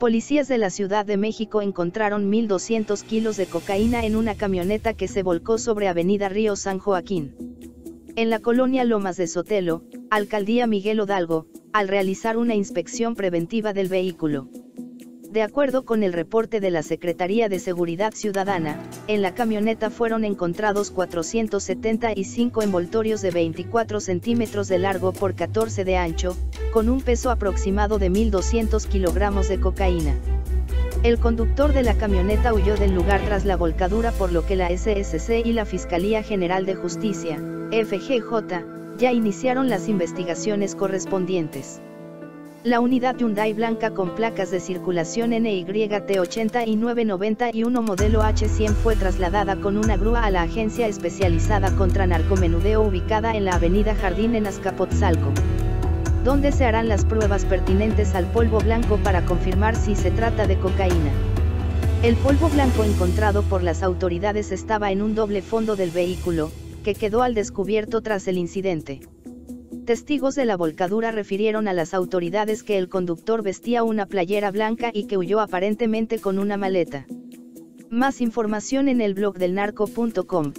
Policías de la Ciudad de México encontraron 1.200 kilos de cocaína en una camioneta que se volcó sobre Avenida Río San Joaquín. En la colonia Lomas de Sotelo, Alcaldía Miguel Odalgo, al realizar una inspección preventiva del vehículo. De acuerdo con el reporte de la Secretaría de Seguridad Ciudadana, en la camioneta fueron encontrados 475 envoltorios de 24 centímetros de largo por 14 de ancho, con un peso aproximado de 1.200 kilogramos de cocaína. El conductor de la camioneta huyó del lugar tras la volcadura por lo que la SSC y la Fiscalía General de Justicia, FGJ, ya iniciaron las investigaciones correspondientes. La unidad Hyundai blanca con placas de circulación NYT80 y 991 modelo H100 fue trasladada con una grúa a la agencia especializada contra narcomenudeo ubicada en la avenida Jardín en Azcapotzalco, donde se harán las pruebas pertinentes al polvo blanco para confirmar si se trata de cocaína. El polvo blanco encontrado por las autoridades estaba en un doble fondo del vehículo, que quedó al descubierto tras el incidente. Testigos de la volcadura refirieron a las autoridades que el conductor vestía una playera blanca y que huyó aparentemente con una maleta. Más información en el blog del narco.com.